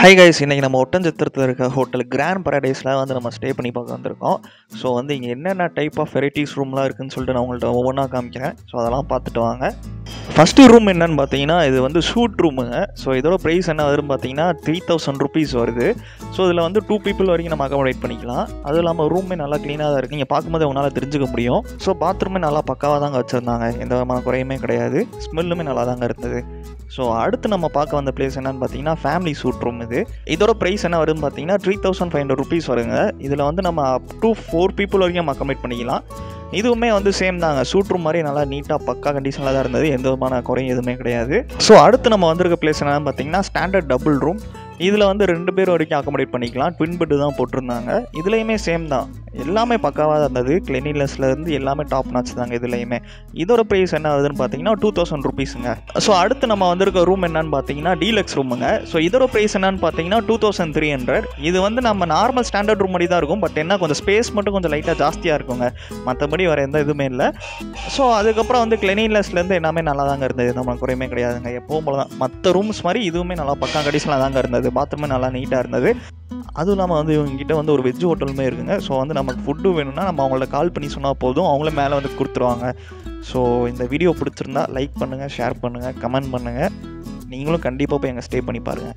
Hi guys இன்றைக்கி நம்ம ஒட்டஞ்சத்திரத்தில் இருக்க ஹோட்டல் கிராண்ட் பரடைஸில் வந்து நம்ம ஸ்டே பண்ணி பார்க்க வந்திருக்கோம். ஸோ வந்து இங்கே என்னென்ன டைப் ஆஃப் வெரைட்டிஸ் ரூம்லாம் இருக்குன்னு சொல்லிட்டு நான் உங்கள்கிட்ட ஒவ்வொன்றா காமிக்கிறேன். ஸோ அதெல்லாம் பார்த்துட்டு வாங்க. ஃபஸ்ட்டு ரூம் என்னன்னு பார்த்தீங்கன்னா இது வந்து ஷூட் ரூமுங்க ஸோ இதோட ப்ரைஸ் என்ன வருதுன்னு பார்த்தீங்கன்னா த்ரீ தௌசண்ட் ருபீஸ் வருது. ஸோ இதில் வந்து டூ பீப்புள் வரைக்கும் நம்ம அகாமடேட் பண்ணிக்கலாம். அதுவும் இல்லாமல் ரூமே நல்லா க்ளீனாக தான் இருக்குது நீங்கள் பார்க்கும்போது உங்களால் தெரிஞ்சுக்க முடியும். ஸோ பாத்ரூமே நல்லா பக்காவாக தாங்க வச்சுருந்தாங்க. எந்த விதமான குறையுமே கிடையாது. ஸ்மெல்லுமே நல்லா தாங்க இருந்தது. ஸோ அடுத்து நம்ம பார்க்க வந்த பிளேஸ் என்னன்னு பார்த்தீங்கன்னா ஃபேமிலி சூட் ரூம் இது. இதோட ப்ரைஸ் என்ன வருதுன்னு பார்த்தீங்கன்னா three thousand five hundred rupees வருங்க. இதில் வந்து நம்ம அப் டு ஃபோர் பீப்புள் வரைக்கும் நம்ம அக்கமேட் பண்ணிக்கலாம். இதுவுமே வந்து சேம் தாங்க. சூட் ரூம் மாதிரி நல்லா நீட்டாக பக்கா கண்டிஷனில் தான் இருந்தது. எந்த விதமான குறையும் எதுவுமே கிடையாது. ஸோ அடுத்து நம்ம வந்திருக்க பிளேஸ் என்னென்னு பார்த்தீங்கன்னா ஸ்டாண்டர்ட் டபுள் ரூம் இதில் வந்து ரெண்டு பேர் வரைக்கும் அக்கமடேட் பண்ணிக்கலாம். ட்வின் பெட்டு தான் போட்டிருந்தாங்க. இதுலேயுமே சேம் தான். எல்லாமே பக்காவாக இருந்தது. கிளெனினஸ்லேருந்து எல்லாமே டாப் நாச் தாங்க இதுலேயுமே. இதோட ப்ரைஸ் என்ன ஆகுதுன்னு பார்த்தீங்கன்னா டூ தௌசண்ட் ருபீஸுங்க ஸோ அடுத்து நம்ம வந்திருக்க ரூம் என்னன்னு பார்த்தீங்கன்னா டீலக்ஸ் ரூமுங்க ஸோ இதோட ப்ரைஸ் என்னன்னு பார்த்தீங்கன்னா டூ தௌசண்ட் த்ரீ ஹண்ட்ரட் இது வந்து நம்ம நார்மல் ஸ்டாண்டர்ட் ரூம் மாதிரி தான் இருக்கும். பட் என்ன கொஞ்சம் ஸ்பேஸ் மட்டும் கொஞ்சம் லைட்டாக ஜாஸ்தியாக இருக்குங்க. மற்றபடி வேறு எந்த இதுவுமே இல்லை. ஸோ அதுக்கப்புறம் வந்து கிளெனினஸ்லேருந்து எல்லாமே நல்லா தாங்க இருந்தது. நம்ம குறையுமே கிடையாதுங்க. எப்பவும் போல தான் மற்ற ரூம்ஸ் மாதிரி இதுவுமே நல்லா பக்கா கண்டிஷனாக தாங்க இருந்தது. பாத்ரூமே நல்லா நீட்டாக இருந்தது. அதுவும் இல்லாமல் வந்து இவங்ககிட்ட வந்து ஒரு வெஜ் ஹோட்டலுமே இருக்குங்க. ஸோ வந்து நமக்கு ஃபுட்டு வேணும்னா நம்ம அவங்கள்ட்ட கால் பண்ணி சொன்னால் போதும். அவங்களே மேலே வந்து கொடுத்துருவாங்க. ஸோ இந்த வீடியோ பிடிச்சிருந்தா லைக் பண்ணுங்கள் ஷேர் பண்ணுங்கள் கமெண்ட் பண்ணுங்கள் நீங்களும் கண்டிப்பாக போய் எங்கள் ஸ்டே பண்ணி பாருங்கள்